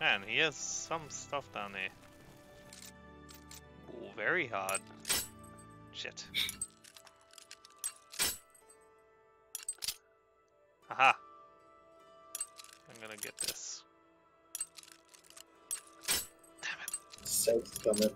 Man, he has some stuff down there. Ooh, very hard. Shit. Aha! I'm gonna get this. Damn it. Safe coming.